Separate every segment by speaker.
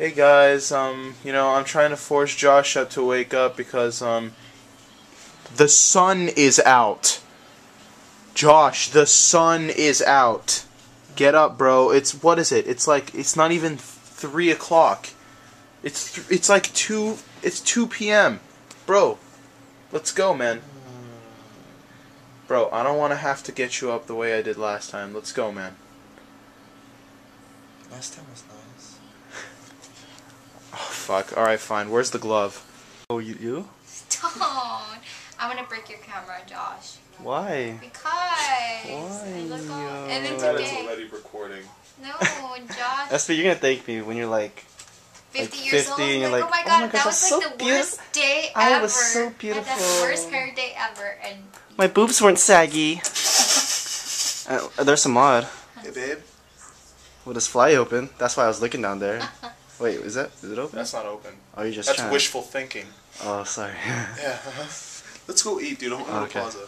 Speaker 1: Hey guys, um, you know, I'm trying to force Josh up to wake up because, um, the sun is out. Josh, the sun is out. Get up, bro. It's, what is it? It's like, it's not even 3 o'clock. It's, it's like 2, it's 2 p.m. Bro, let's go, man. Bro, I don't want to have to get you up the way I did last time. Let's go, man.
Speaker 2: Last time was nice.
Speaker 1: Oh, fuck. Alright, fine. Where's the glove?
Speaker 2: Oh, you? you?
Speaker 3: Don't. I'm gonna break your camera, Josh.
Speaker 2: Why?
Speaker 3: Because. I
Speaker 2: Why?
Speaker 3: look all, and then
Speaker 2: That
Speaker 3: today.
Speaker 1: recording.
Speaker 3: No, Josh.
Speaker 2: Esther, you're gonna thank me when you're like,
Speaker 3: 50
Speaker 2: like
Speaker 3: years
Speaker 2: 50
Speaker 3: old.
Speaker 2: and you're
Speaker 3: like,
Speaker 2: like,
Speaker 3: oh my
Speaker 2: "Oh
Speaker 3: god,
Speaker 2: my gosh,
Speaker 3: that
Speaker 2: that's
Speaker 3: was like
Speaker 2: so
Speaker 3: the worst day
Speaker 2: Oh,
Speaker 3: ever.
Speaker 2: it was so
Speaker 3: Like,
Speaker 2: beautiful.
Speaker 3: the worst hair day ever. And
Speaker 2: my boobs weren't saggy. uh, there's some mod
Speaker 1: Hey, babe.
Speaker 2: With his fly open. That's why I was looking down there. Wait, is that is it open?
Speaker 1: That's not open.
Speaker 2: Oh, you just
Speaker 1: That's
Speaker 2: trying.
Speaker 1: wishful thinking.
Speaker 2: Oh, sorry.
Speaker 1: Yeah. Let's go eat, dude. I want to go to
Speaker 2: Okay.
Speaker 1: Plaza.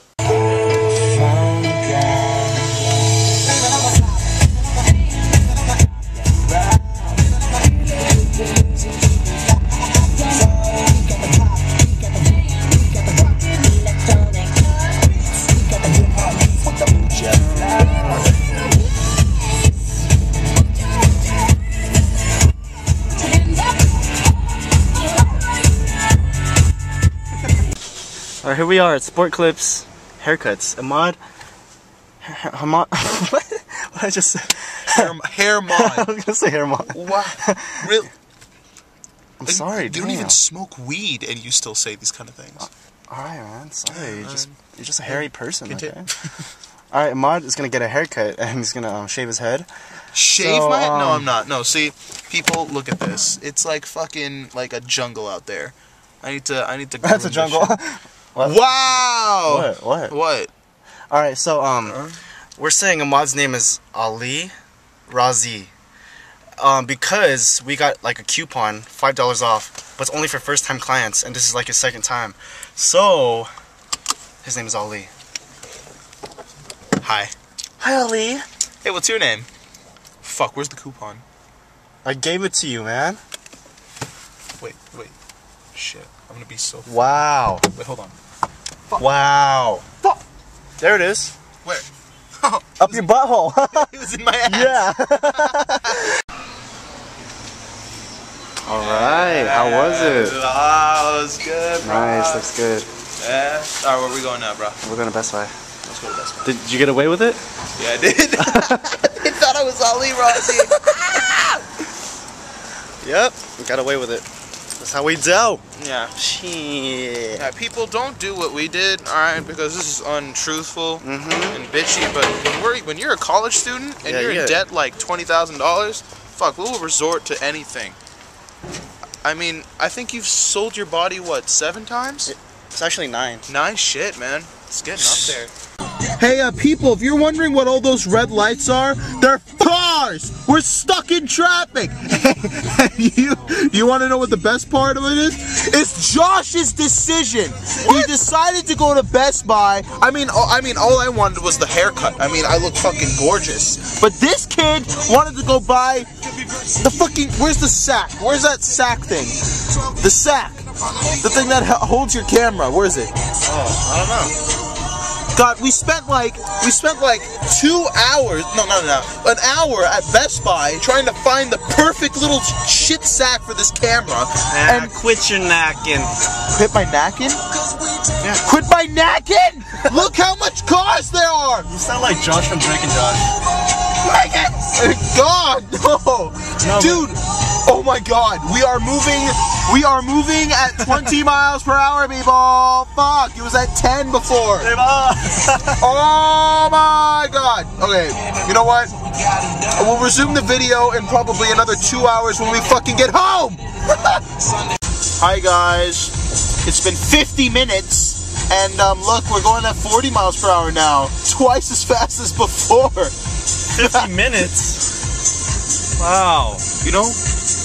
Speaker 2: Alright, here we are at Sport Clips Haircuts. Emad. Emad. what? What did I just say?
Speaker 1: Hair, hair
Speaker 2: I
Speaker 1: mod.
Speaker 2: was gonna say hair mod.
Speaker 1: wow. Real.
Speaker 2: I'm sorry,
Speaker 1: You don't even smoke weed and you still say these kind of things.
Speaker 2: Alright, man. Sorry. You're just, you're just a hairy person, okay? Alright, Emad is gonna get a haircut and he's gonna um, shave his head.
Speaker 1: Shave
Speaker 2: So,
Speaker 1: my head? No,
Speaker 2: um,
Speaker 1: I'm not. No, see, people, look at this. It's like fucking like a jungle out there. I need to. I need to.
Speaker 2: That's a jungle.
Speaker 1: Shit.
Speaker 2: What?
Speaker 1: Wow.
Speaker 2: What? What?
Speaker 1: What?
Speaker 2: Alright, so, um,
Speaker 1: Huh?
Speaker 2: we're saying Emad's name is Ali Razi. Um, because we got like a coupon, five dollars off, but it's only for first time clients, and this is like his second time. So his name is Ali.
Speaker 1: Hi.
Speaker 2: Hi Ali.
Speaker 1: Hey, what's your name? Fuck. Where's the coupon?
Speaker 2: I gave it to you, man.
Speaker 1: Wait. Wait. Shit. I'm gonna be so.
Speaker 2: Wow.
Speaker 1: Wait. Hold on.
Speaker 2: Wow.
Speaker 1: Fuck.
Speaker 2: There it is.
Speaker 1: Where?
Speaker 2: Up your butthole.
Speaker 1: it was in my ass.
Speaker 2: yeah. Alright, how was it?
Speaker 1: Ah, it was good, bro.
Speaker 2: Nice, looks good.
Speaker 1: Yeah. Alright, where are we going now, bro?
Speaker 2: We're going to Best Buy.
Speaker 1: Let's go to Best Buy.
Speaker 2: Did you get away with it?
Speaker 1: Yeah, I did. they thought I was Ali Rossi.
Speaker 2: Yep, got away with it. That's how we do.
Speaker 1: yeah.
Speaker 2: Shit.
Speaker 1: Yeah, people don't do what we did, all right, because this is untruthful
Speaker 2: Mm-hmm.
Speaker 1: and bitchy. But when we're when you're a college student and
Speaker 2: Yeah,
Speaker 1: you're
Speaker 2: yeah.
Speaker 1: in debt like twenty thousand dollars, fuck, we'll resort to anything. I mean, I think you've sold your body what seven times?
Speaker 2: It's actually nine.
Speaker 1: Nine shit, man. It's getting up there.
Speaker 4: Hey, uh, people, if you're wondering what all those red lights are, they're cars! We're stuck in traffic! you you want to know what the best part of it is? It's Josh's decision! He decided to go to Best Buy.
Speaker 1: I mean, oh, I mean, all I wanted was the haircut. I mean, I look fucking gorgeous.
Speaker 4: But this kid wanted to go buy the fucking. Where's the sack? Where's that sack thing? The sack. The thing that holds your camera. Where is it?
Speaker 1: Oh, I don't know.
Speaker 4: God, we spent like we spent like two hours. No, no, no, an hour at Best Buy trying to find the perfect little shit sack for this camera.
Speaker 2: And
Speaker 4: And
Speaker 2: quit your knacking.
Speaker 4: quit my knacking. Yeah. Quit my knacking! Look how much cars there are.
Speaker 2: You sound like Josh from Drake and Josh.
Speaker 4: Make it! God, no, dude. Oh my God, we are moving. We are moving at 20 miles per hour, people. Fuck, it was at 10 before. Oh my god. Okay, you know what? We'll resume the video in probably another two hours when we fucking get home. Hi guys. It's been 50 minutes. And um, look, we're going at 40 miles per hour now. Twice as fast as before.
Speaker 2: 50 minutes. Wow.
Speaker 4: You know,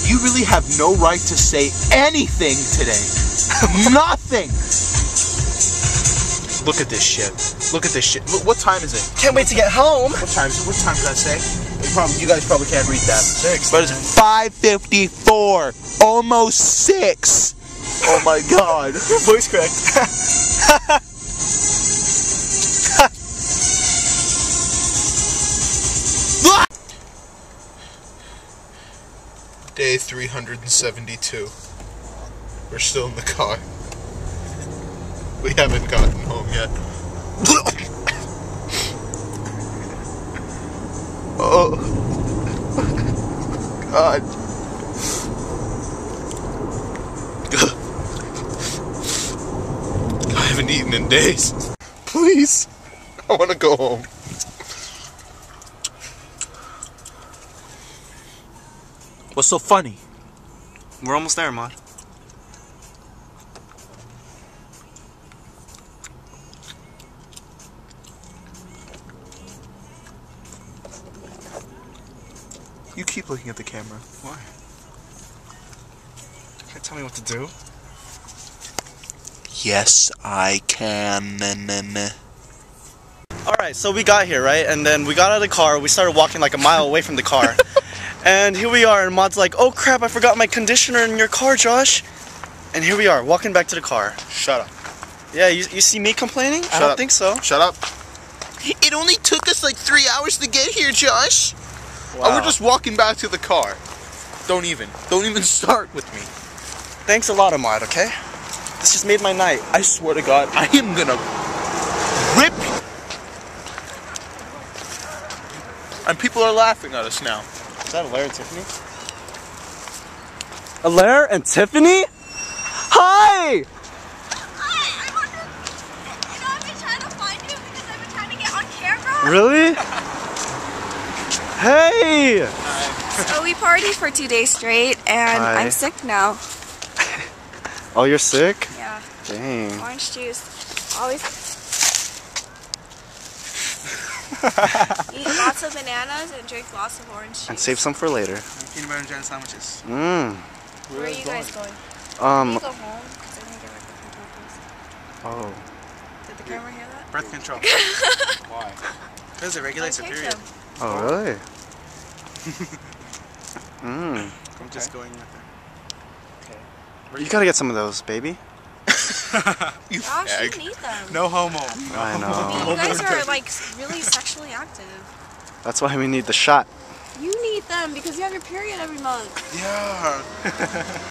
Speaker 4: you really have no right to say anything today. Nothing.
Speaker 1: Look at this shit. Look at this shit. Look, what time is it?
Speaker 2: Can't wait to get home.
Speaker 1: What time? What time did I say? probably you guys probably can't read that.
Speaker 2: Six.
Speaker 1: But it's 554, almost six. Oh my god.
Speaker 2: Voice cracked.
Speaker 4: Day 372. We're still in the car. We haven't gotten home yet. oh. God. I haven't eaten in days. Please. I want to go home.
Speaker 1: What's so funny?
Speaker 2: We're almost there, Mod.
Speaker 1: You keep looking at the camera.
Speaker 2: Why? Can't tell me what to do.
Speaker 1: Yes, I can.
Speaker 2: Alright, so we got here, right? And then we got out of the car, we started walking like a mile away from the car. and here we are, and Mod's like, oh crap, I forgot my conditioner in your car, Josh. And here we are, walking back to the car.
Speaker 4: Shut up.
Speaker 2: Yeah, you, you see me complaining? I don't
Speaker 4: up.
Speaker 2: think so.
Speaker 4: Shut up.
Speaker 1: It only took us like three hours to get here, Josh.
Speaker 4: Oh, we're just walking back to the car. Don't even. Don't even start with me.
Speaker 2: Thanks a lot, Emad, okay? This just made my night.
Speaker 1: I swear to God, I am gonna rip. And people are laughing at us now.
Speaker 2: Is that Alaire and Tiffany? Alaire and Tiffany? Hi!
Speaker 3: Hi, I wonder. You know, I've been trying to find you because I've been trying to get on camera.
Speaker 2: Really? Hey!
Speaker 3: So we partied for two days straight, and
Speaker 2: Hi.
Speaker 3: I'm sick now.
Speaker 2: Oh, you're sick?
Speaker 3: Yeah,
Speaker 2: Dang.
Speaker 3: orange juice. Always. Eat lots of bananas and drink lots of orange juice.
Speaker 2: And save some for later.
Speaker 5: And Peanut butter and jelly sandwiches.
Speaker 2: Mmm.
Speaker 3: Where are you guys going?
Speaker 2: Um,
Speaker 3: Can you go home? 'Cause I need to get like a
Speaker 2: oh.
Speaker 3: Did the camera hear that?
Speaker 5: Birth control. Why? Because it regulates
Speaker 3: Don't
Speaker 5: your period.
Speaker 3: them.
Speaker 2: Oh, really? Mmm.
Speaker 5: I'm just going with it. Okay.
Speaker 2: You gotta get some of those, baby.
Speaker 1: You
Speaker 3: Gosh,
Speaker 1: fag.
Speaker 3: you need them.
Speaker 5: No homo.
Speaker 2: I know.
Speaker 3: You guys are like really sexually active.
Speaker 2: That's why we need the shot.
Speaker 3: You need them because you have your period every month.
Speaker 5: Yeah.